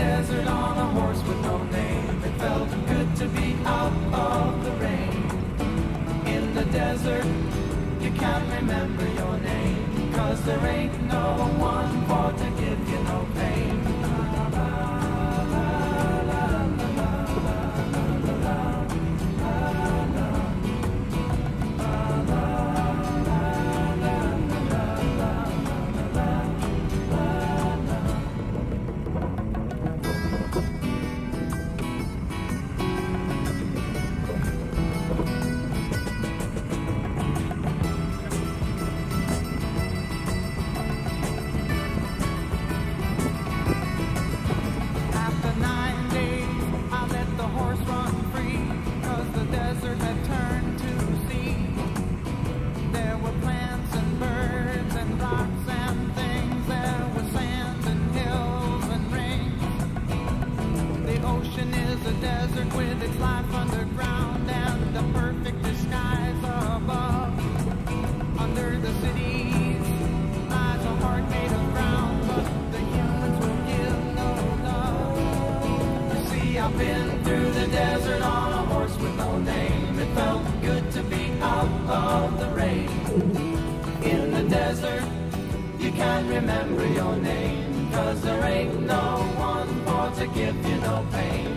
desert on a horse with no name. It felt good to be out of the rain. In the desert, you can't remember your name. Cause there ain't no one for to give you no pain. Desert with its life underground and the perfect disguise above. Under the cities lies a heart made of ground, but the humans will give no love. See, I've been through the desert on a horse with no name. It felt good to be out of the rain. In the desert, you can't remember your name, cause there ain't no one for to give you no pain.